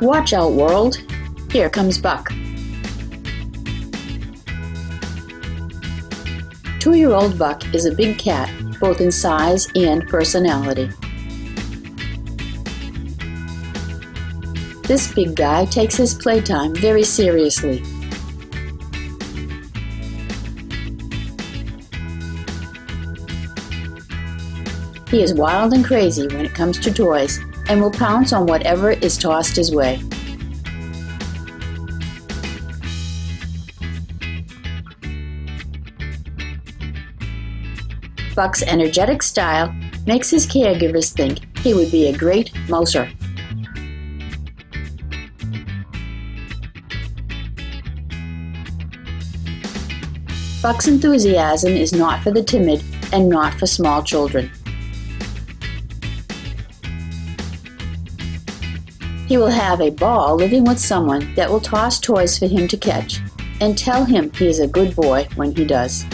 Watch out, world. Here comes Buck. Two year old Buck is a big cat, both in size and personality. This big guy takes his playtime very seriously. He is wild and crazy when it comes to toys and will pounce on whatever is tossed his way. Buck's energetic style makes his caregivers think he would be a great mouser. Buck's enthusiasm is not for the timid and not for small children. He will have a ball living with someone that will toss toys for him to catch and tell him he is a good boy when he does.